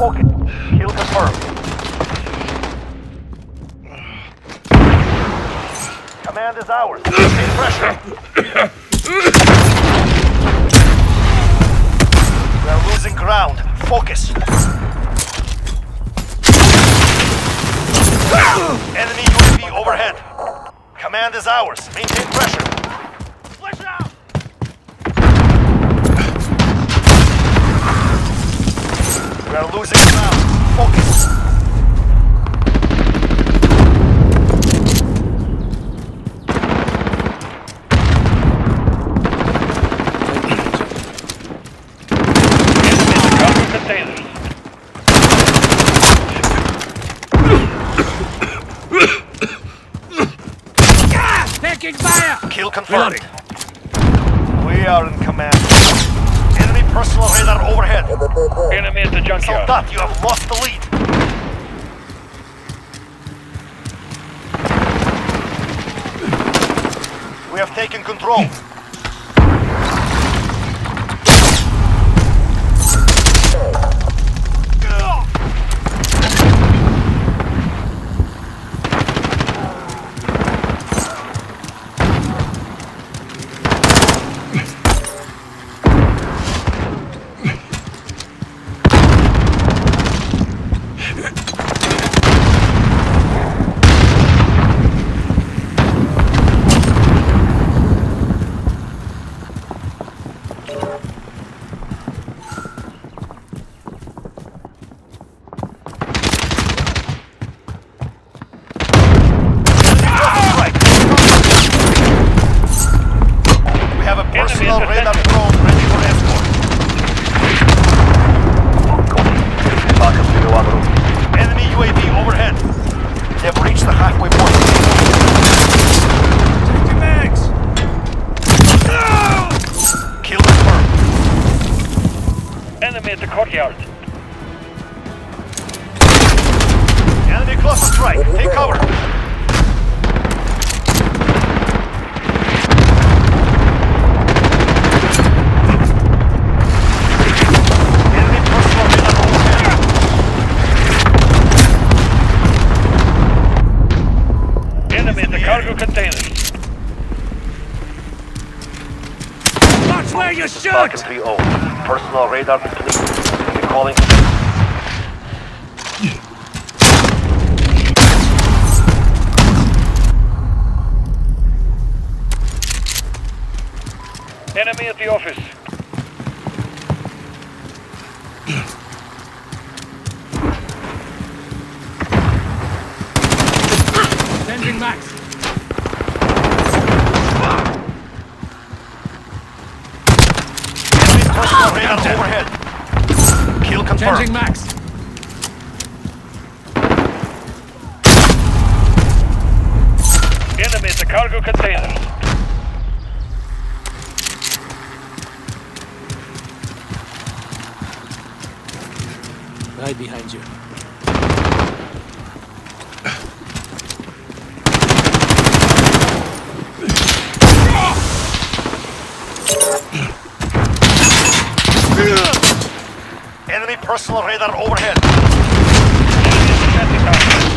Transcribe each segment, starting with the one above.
Focus. Kill confirmed. Command is ours. Take pressure. We are losing ground. Focus. Enemy UAV overhead. Command is ours. Maintain pressure. We are losing ground. Focus. Taking fire! Kill confirmed. We are in command. Personal radar overhead. Enemy at the junkyard. Soldat, you have lost the lead. We have taken control. Cluster strike. Take cover. Enemy personal radar overhead. Enemy the cargo containers. Watch where you shoot! Falcon 3-0. Personal radar complete. Recalling. Enemy at the office. Changing max! Enemy overhead. Kill confirmed. Changing max! Enemy at the cargo containers. Right behind you. Enemy personal radar overhead. Enemy at the defensive tower.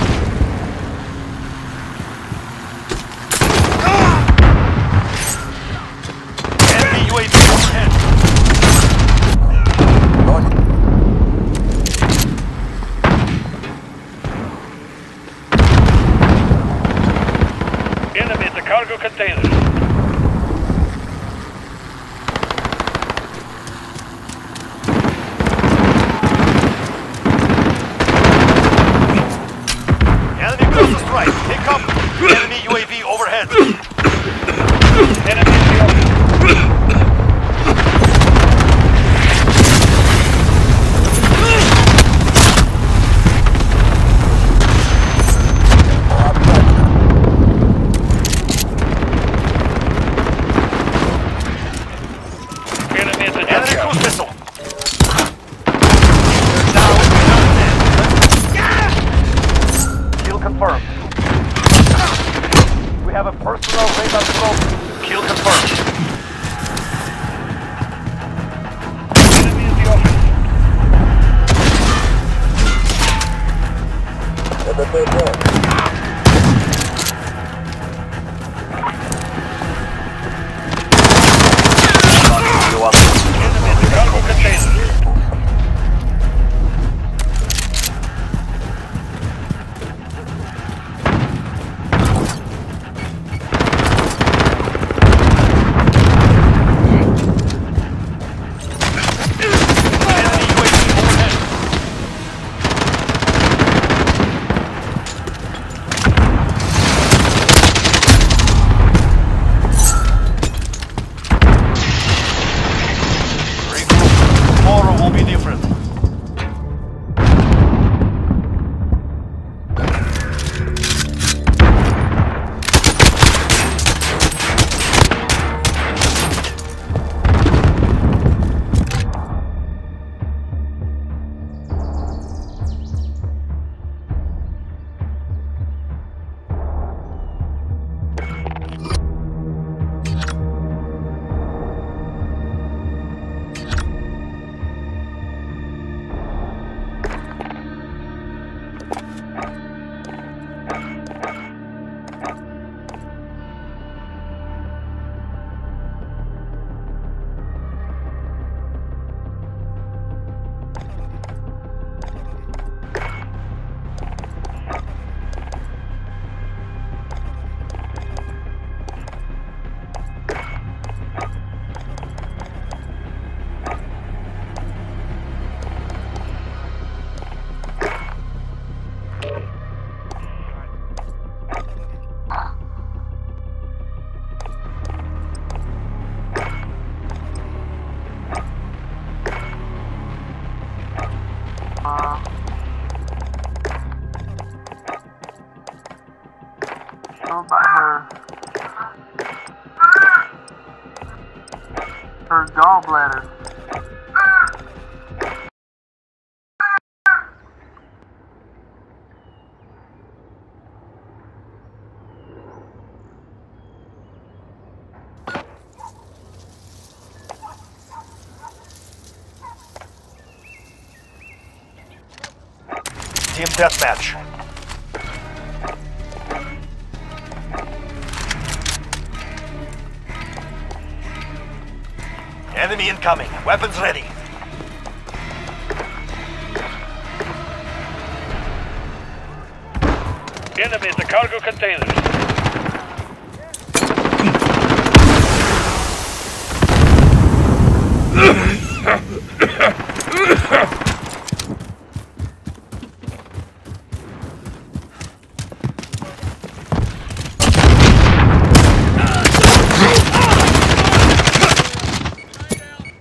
Enemy UAV overhead. Enemy at the cargo containers. Senhor. Gallbladder. Team deathmatch. Enemy incoming. Weapons ready. Enemy at the cargo containers.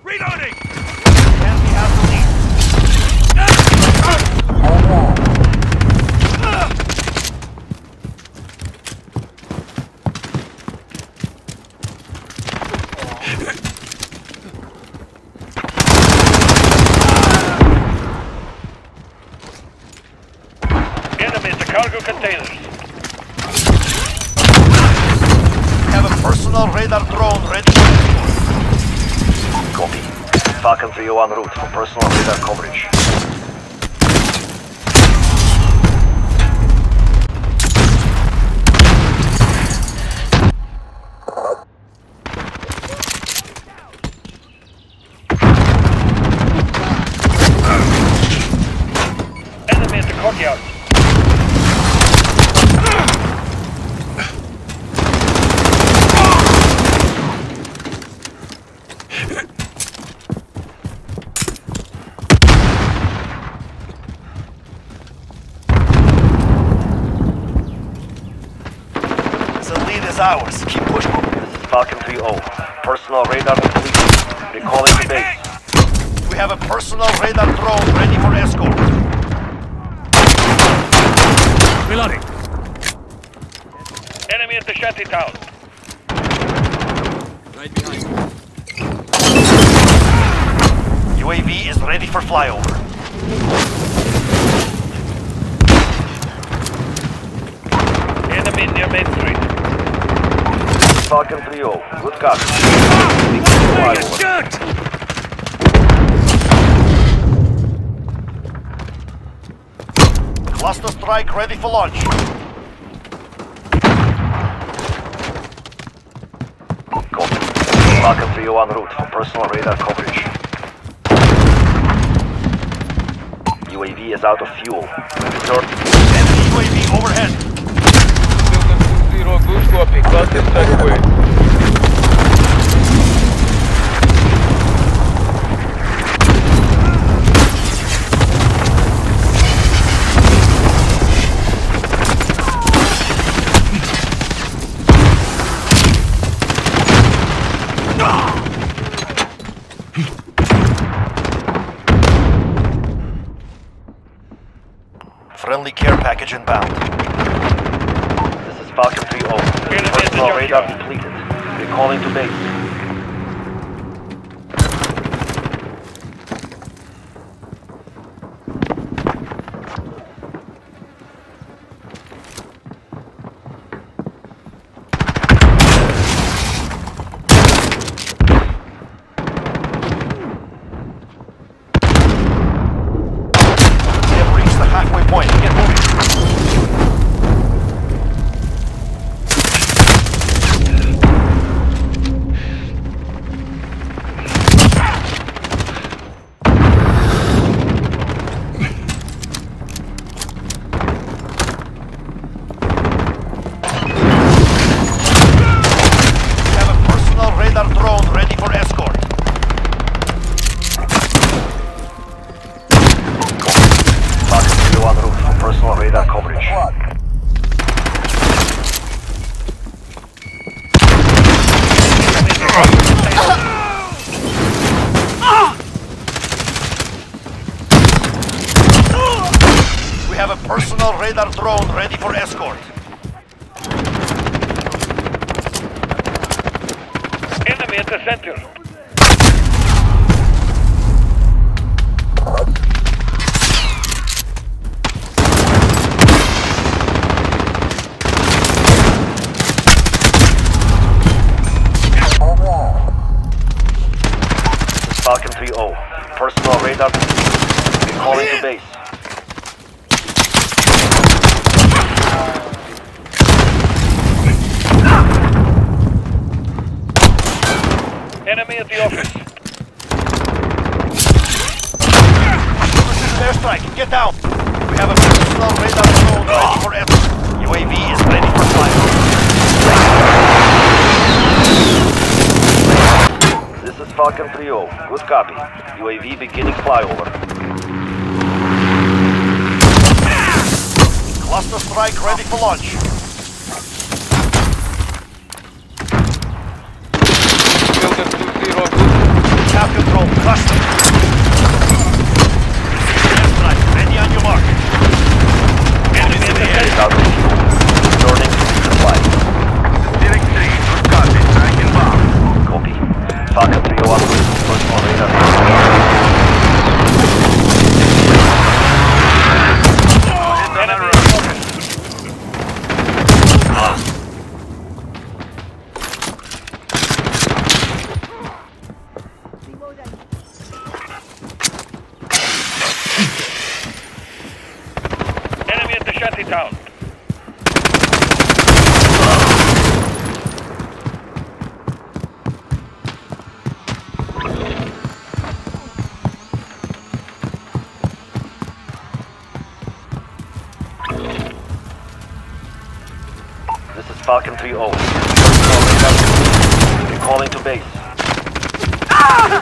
Reloading! Enemy has the lead. Enemy at the cargo containers. Have a personal radar drone ready. Copy. Falcon 301 route for personal radar coverage. Is ours. Keep pushing. This is Falcon 3-0. Personal radar completed. Recalling to base. We have a personal radar drone ready for escort. Reloading! Enemy at the shanty town. Right behind you. UAV is ready for flyover. Falcon 3-0. Good copy. Shoot! Cluster strike ready for launch. Copy. Falcon 301 route for personal radar coverage. UAV is out of fuel. Return. Enemy UAV overhead. Good copy. Cluster strike. Friendly care package inbound. Falcon 3-0. Enemy at the Personal radar depleted. Recalling to base. Enemy at the center. Falcon 3-0. Personal radar office. Precision airstrike. Get down. We have a personal radar drone ready for escort. UAV is ready for flight. This is Falcon 3-0. Good copy. UAV beginning flyover. Cluster strike ready for launch. Falcon 3-0. Personal. Recalling to base. Ah!